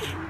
Ah!